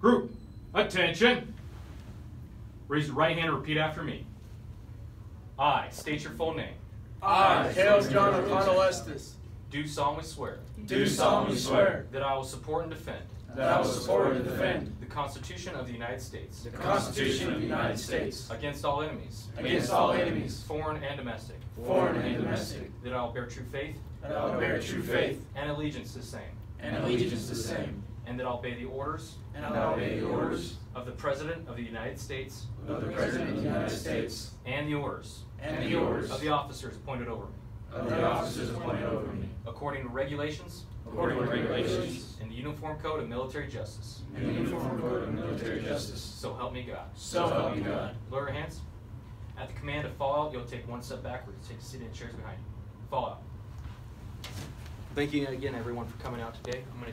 Group, attention. Raise your right hand and repeat after me. I state your full name. I, Hale John O'Connell Estes, Do solemnly swear do solemnly swear that I will support and defend that I will support and defend the Constitution of the United States the Constitution of the United States against all enemies, against all enemies, foreign and domestic. foreign and domestic, That I will bear true faith that I will bear true faith and allegiance to the same. and allegiance to the same, And that I'll obey the orders and I will obey the orders of the President of the United States of the President of the United States and the orders and the orders of the officers appointed over me, of the officers appointed over me, according to regulations according to regulations in the Uniform Code of Military Justice. and the Uniform Code of Military Justice. So help me God. So help me God. Lower your hands. At the command of fall out, you'll take one step backwards. Take a seat in the chairs behind you. Fall out. Thank you again, everyone, for coming out today. I'm going to